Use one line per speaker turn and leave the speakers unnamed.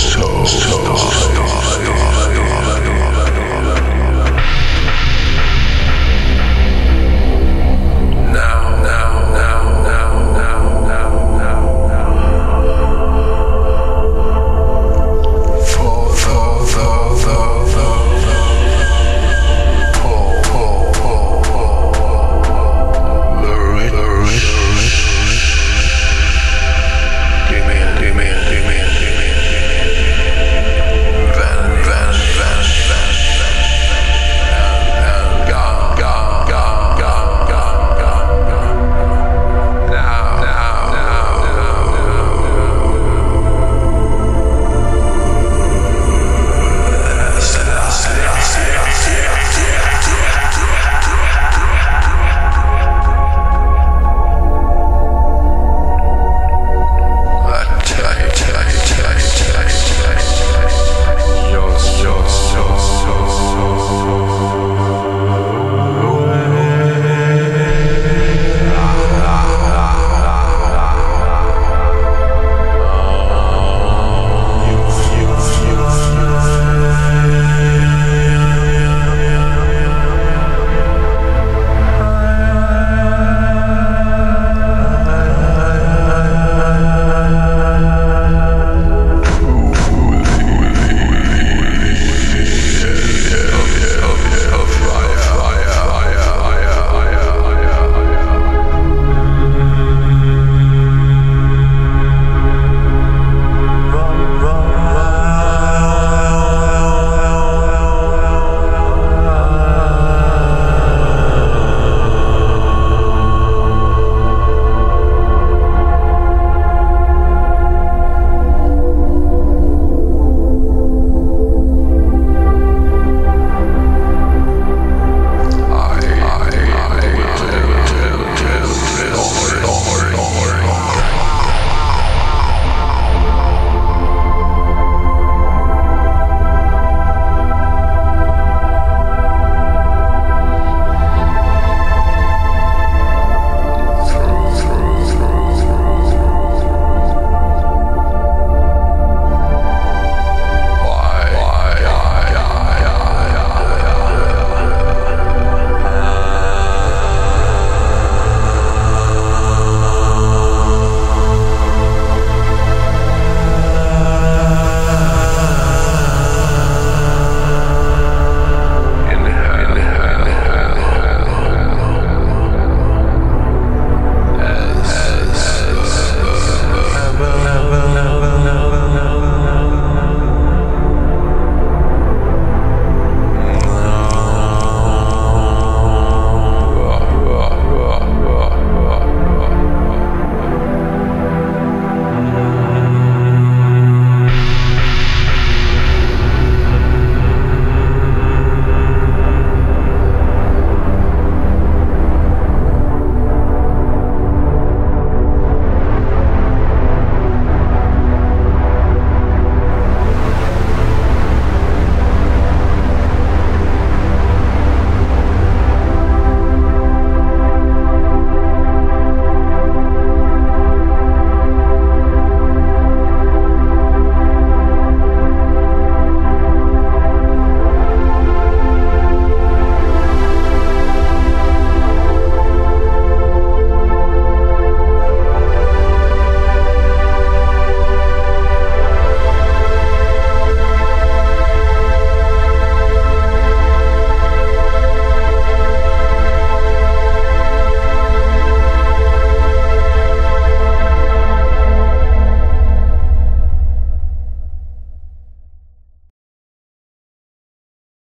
So.